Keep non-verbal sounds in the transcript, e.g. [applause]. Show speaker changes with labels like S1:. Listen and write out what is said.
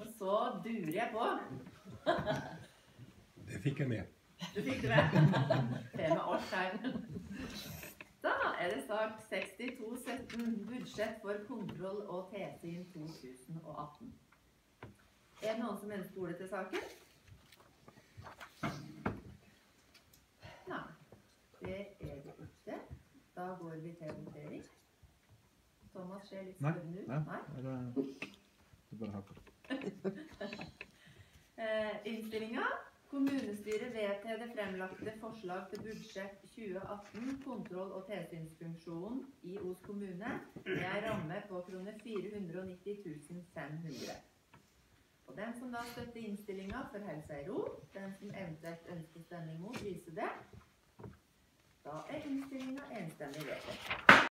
S1: Og så durer jeg på. [laughs]
S2: Det fikk jeg med.
S1: Du fikk det med? [laughs] Det med alt her. Da er det sak 6217, budsjett for kontroll og tilsyn 2018. Er det noen som ønsker ordet til saken? Nei, det er det ikke. Da går vi til votering. Thomas ser litt
S3: Nei,
S1: spørrende ut.
S3: nei. Det
S1: innstillinga. Kommunestyret vedtar det fremlagte forslag til budsjett 2018, kontroll- og tilsynsfunksjonen i Os kommune, med ei ramme på kroner 490 500. Og Den som da støtter innstillinga, forholder seg i ro. Den som eventuelt ønsker stemning imot, viser det. Da er innstillinga enstemmig vedtatt.